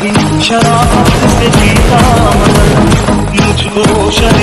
शराब से जीता मगर मुझको शरीफों में लगता